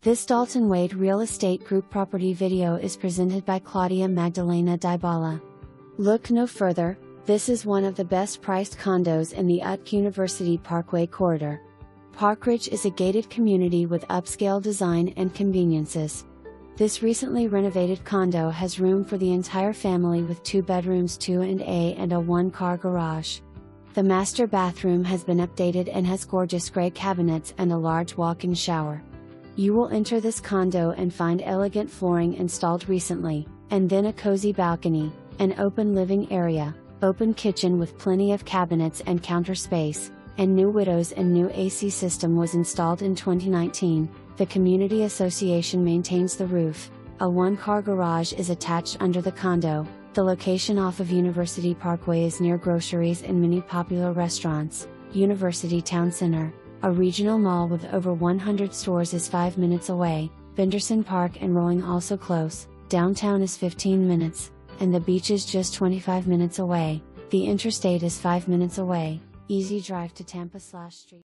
This Dalton Wade Real Estate Group property video is presented by Claudia Magdalena Dybala. Look no further, this is one of the best priced condos in the UTC University Parkway corridor. Parkridge is a gated community with upscale design and conveniences. This recently renovated condo has room for the entire family with two bedrooms 2 and A and a one car garage. The master bathroom has been updated and has gorgeous gray cabinets and a large walk in shower. You will enter this condo and find elegant flooring installed recently, and then a cozy balcony, an open living area, open kitchen with plenty of cabinets and counter space, and new windows and new AC system was installed in 2019. The community association maintains the roof. A one car garage is attached under the condo. The location off of University Parkway is near groceries and many popular restaurants. University Town Center, a regional mall with over 100 stores, is 5 minutes away. Benderson Park and Rowing also close. Downtown is 15 minutes, and the beach is just 25 minutes away. The interstate is 5 minutes away. Easy drive to Tampa slash Street.